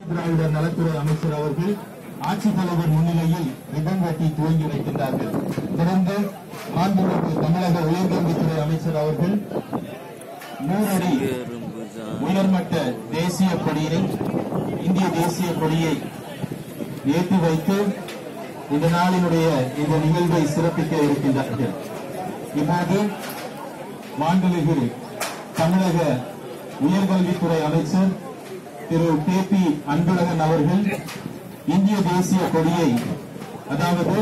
திராவிட நலத்துறை அமைச்சர் அவர்கள் ஆட்சித் தலைவர் முன்னிலையில் ரிபன் வெட்டி துவங்கி வைக்கின்றார்கள். தொடர்ந்து மாண்புமிகு தமிழக உயர்கல்வித்துறை அமைச்சர் அவர்கள் நூறடி உயர்மட்ட தேசிய கொடியை இந்திய தேசிய கொடியை ஏற்றி வைத்து இந்த நாளினுடைய இந்த நிகழ்வை சிறப்பிக்க இருக்கின்றார்கள். இப்போது மாண்புமிகு தமிழக உயர்கல்வித்துறை அமைச்சர் திரு கே பி அன்பழகன் அவர்கள் இந்திய தேசிய கொடியை அதாவது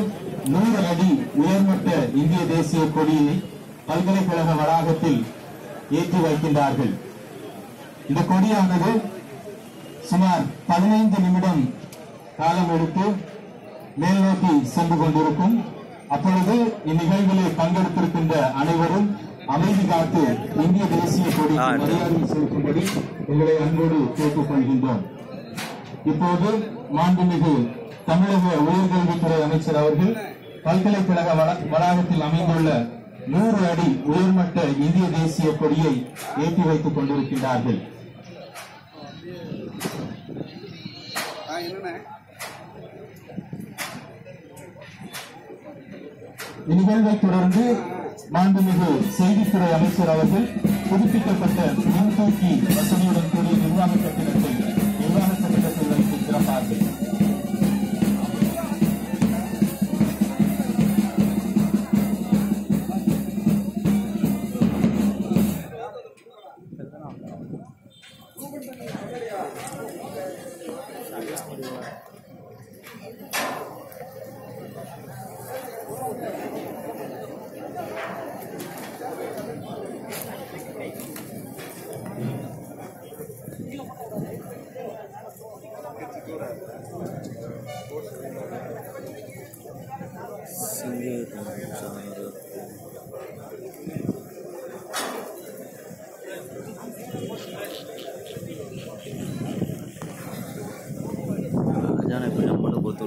நூறு அடி உயர்மட்ட இந்திய தேசிய கொடியை பல்கலைக்கழக வளாகத்தில் ஏற்றி வைக்கின்றார்கள். இந்த கொடியானது சுமார் பதினைந்து நிமிடம் காலம் எடுத்து மேல் நோக்கி சென்று கொண்டிருக்கும். அப்பொழுது இந்நிகழ்விலே பங்கெடுத்திருக்கின்ற அனைவரும் அமைதி காத்து இந்திய தேசிய கொடிக்கு மரியாதை செலுத்தும்படி உங்களை அன்போடு கேட்டுக் கொள்கின்றோம் இப்போது மாண்புமிகு தமிழக உயர்கல்வித்துறை அமைச்சர் அவர்கள் பல்கலைக்கழக வள- வளாகத்தில் அமைந்துள்ள நூறு அடி உயர்மட்ட இந்திய தேசிய கொடியை ஏற்றி வைத்துக் கொண்டிருக்கின்றார்கள். என்னண்ணே? இந்நிகழ்வை தொடர்ந்து மாண்புமிகு செய்தித்துறை அமைச்சர் அவர்கள் புதுப்பிக்கப்பட்ட மின்தூக்கி வசதியுடன் கூடிய நிர்வாக கட்டிடத்தை நிர்வாக கட்டிடத்தில் வைத்து திறப்பார்கள். संजय कुमार जाना कोई नंबर को तो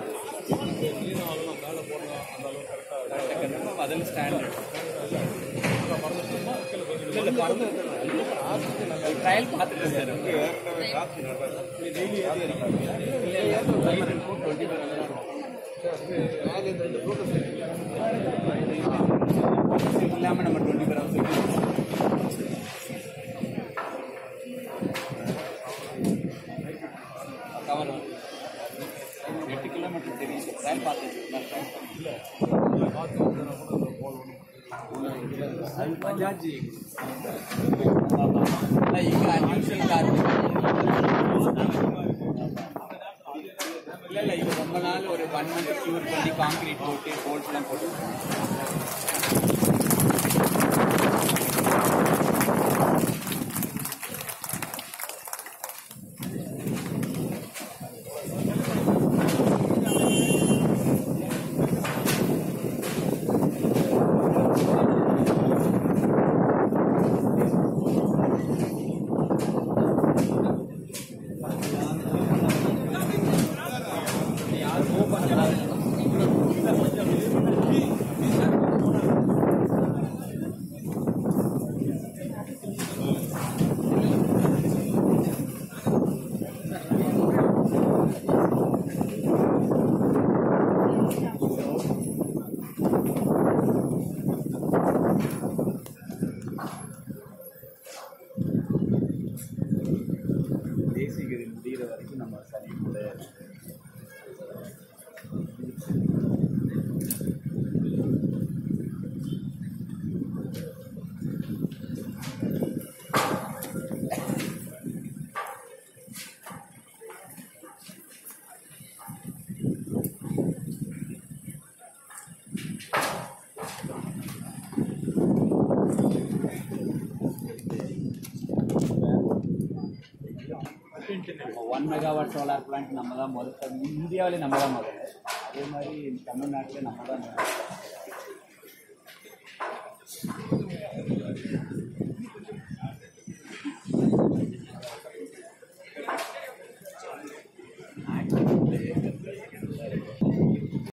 அதில் ஸ்டாண்டர்ட் இல்லை பறந்து ட்ரையல் பார்த்துட்டு சார் இல்லாமல் நம்ம டுவெண்ட்டி ஃபோர் ஹவர்ஸ் பஜாஜி இங்கே அட்மிஷன் கார்டு இல்லை இது ரொம்ப நாள் ஒரு ஒன் மந்த் க்யூர் பண்ணி காங்கிரீட் போட்டு போல்ட்லாம் போட்டு ஒன் மெகாவாட் சோலார் பிளான்ட் நம்ம தான் முதல்ல இந்தியாவிலே நம்ம தான் முதல்ல அதே மாதிரி தமிழ்நாட்டில் நம்ம தான் முதல்ல